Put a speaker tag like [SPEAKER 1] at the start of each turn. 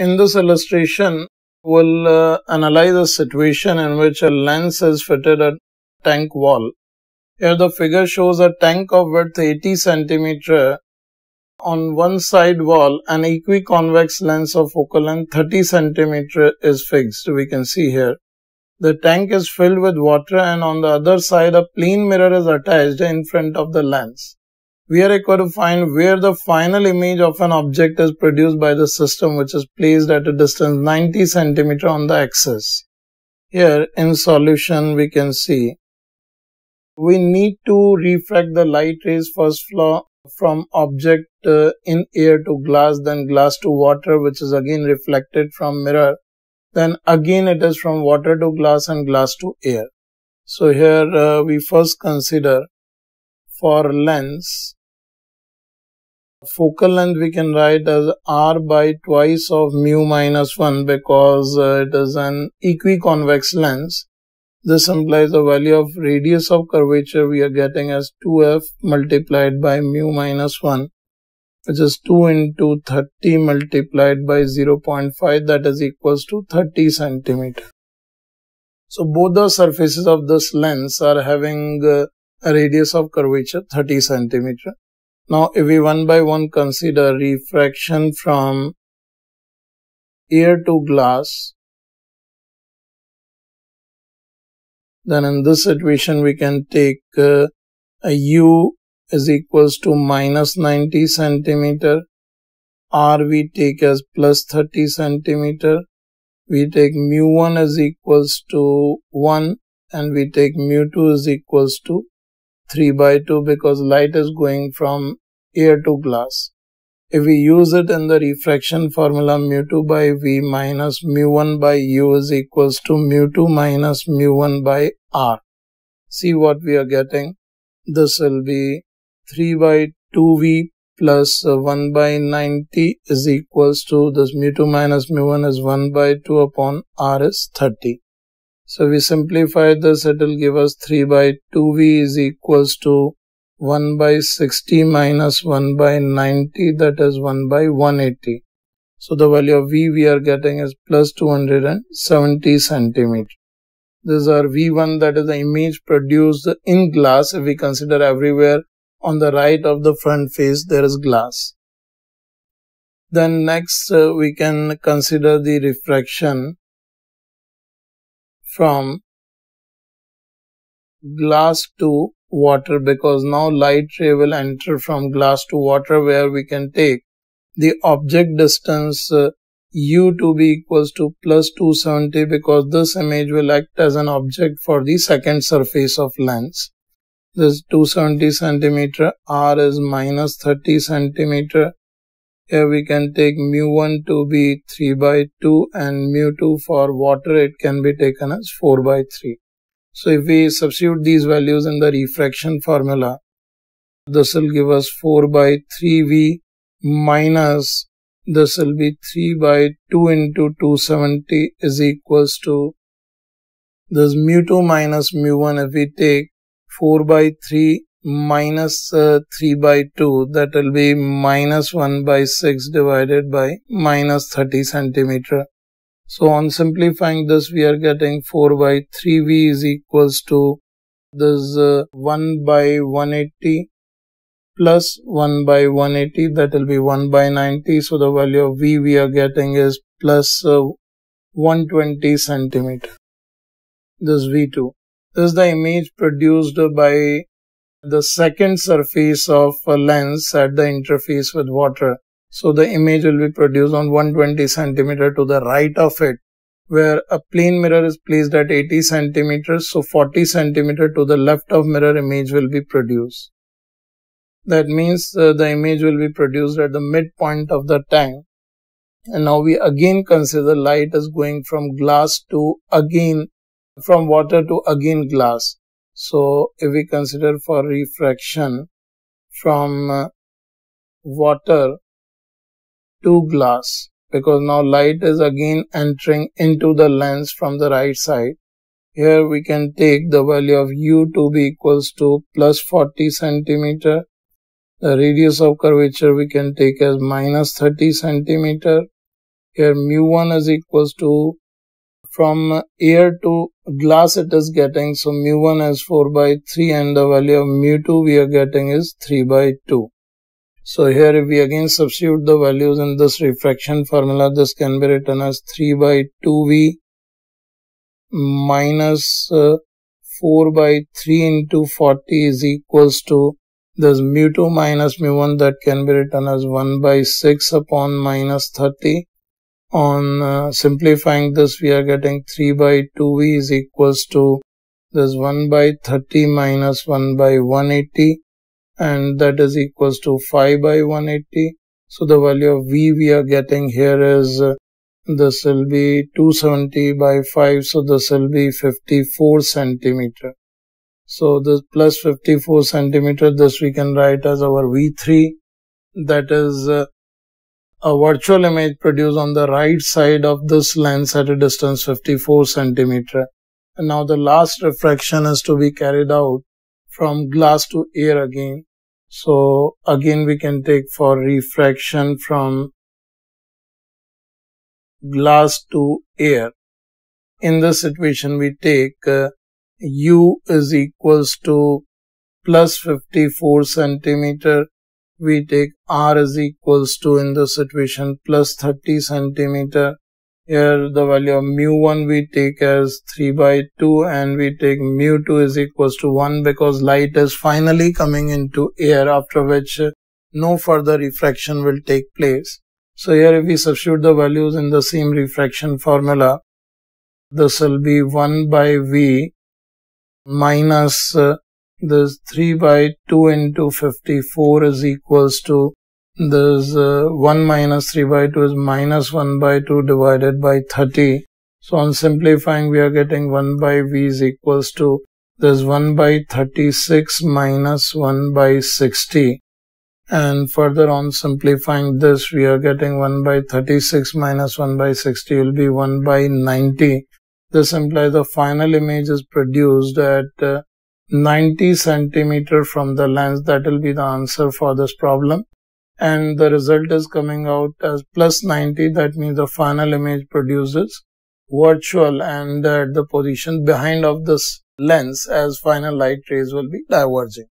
[SPEAKER 1] in this illustration, we'll uh, analyze a situation in which a lens is fitted at tank wall. Here the figure shows a tank of width 80 centimeter. On one side wall, an equiconvex lens of focal length 30 centimeter is fixed. We can see here. The tank is filled with water and on the other side a plane mirror is attached in front of the lens we are required to find where the final image of an object is produced by the system which is placed at a distance 90 centimeter on the axis. Here in solution we can see we need to refract the light rays first flow from object uh, in air to glass then glass to water which is again reflected from mirror then again it is from water to glass and glass to air. So here uh, we first consider for lens focal length we can write as r by twice of mu minus 1 because uh, it is an equiconvex lens. This implies the value of radius of curvature we are getting as 2f multiplied by mu minus 1 which is 2 into 30 multiplied by 0.5 that is equals to 30 centimeter. So both the surfaces of this lens are having uh, a radius of curvature 30 centimeter. Now, if we one by one consider refraction from air to glass, then in this situation we can take uh, a u is equals to minus 90 centimeter, r we take as plus 30 centimeter, we take mu1 is equals to 1 and we take mu2 is equals to 3 by 2 because light is going from air to glass. If we use it in the refraction formula mu2 by v minus mu1 by u is equals to mu2 minus mu1 by r. See what we are getting. This will be 3 by 2v plus 1 by 90 is equals to this mu2 minus mu1 is 1 by 2 upon r is 30. So we simplify this, it will give us 3 by 2v is equals to 1 by 60 minus 1 by 90 that is 1 by 180. So the value of V we are getting is plus 270 centimeter. These are V1 that is the image produced in glass if we consider everywhere on the right of the front face there is glass. Then next uh, we can consider the refraction from glass to water because now light ray will enter from glass to water where we can take the object distance uh, u to be equals to plus 270 because this image will act as an object for the second surface of lens. This 270 centimeter, r is minus 30 centimeter. Here we can take mu1 to be 3 by 2 and mu2 for water it can be taken as 4 by 3. So if we substitute these values in the refraction formula, this will give us 4 by 3v minus this will be 3 by 2 into 270 is equals to this mu2 minus mu1 if we take 4 by 3 minus, uh, 3 by 2 that will be minus 1 by 6 divided by minus 30 centimeter so on simplifying this, we are getting 4 by 3v is equals to this uh, 1 by 180 plus 1 by 180 that will be 1 by 90. So the value of v we are getting is plus uh, 120 centimeter. This v2. This is the image produced by the second surface of a lens at the interface with water. So the image will be produced on 120 centimeter to the right of it where a plane mirror is placed at 80 centimeters. So 40 centimeter to the left of mirror image will be produced. That means uh, the image will be produced at the midpoint of the tank. And now we again consider light is going from glass to again from water to again glass. So if we consider for refraction from uh, water to glass because now light is again entering into the lens from the right side. Here we can take the value of u to be equals to plus 40 centimeter. The radius of curvature we can take as minus 30 centimeter. here mu1 is equals to from air to glass it is getting so mu1 is 4 by 3 and the value of mu2 we are getting is 3 by 2 so here if we again substitute the values in this refraction formula this can be written as 3 by 2v minus uh, 4 by 3 into 40 is equals to this mu2 minus mu1 that can be written as 1 by 6 upon minus 30. On uh, simplifying this we are getting 3 by 2v is equals to this 1 by 30 minus 1 by 180 and that is equals to 5 by 180. So the value of v we are getting here is uh, this will be 270 by 5 so this will be 54 centimeter. So this plus 54 centimeter this we can write as our v3 that is uh, a virtual image produced on the right side of this lens at a distance 54 centimeter. And now the last refraction is to be carried out from glass to air again so again we can take for refraction from glass to air. In this situation, we take uh, u is equals to plus 54 centimeter. We take r is equals to in this situation plus 30 centimeter. Here the value of mu1 we take as 3 by 2 and we take mu2 is equals to 1 because light is finally coming into air after which no further refraction will take place. So here if we substitute the values in the same refraction formula, this will be 1 by V minus uh, this 3 by 2 into 54 is equals to this uh, 1 minus 3 by 2 is minus 1 by 2 divided by 30. So on simplifying we are getting 1 by V is equals to this 1 by 36 minus 1 by 60 and further on simplifying this we are getting 1 by 36 minus 1 by 60 will be 1 by 90 this implies the final image is produced at uh, 90 centimeter from the lens. That will be the answer for this problem and the result is coming out as plus 90 that means the final image produces virtual and at the position behind of this lens as final light rays will be diverging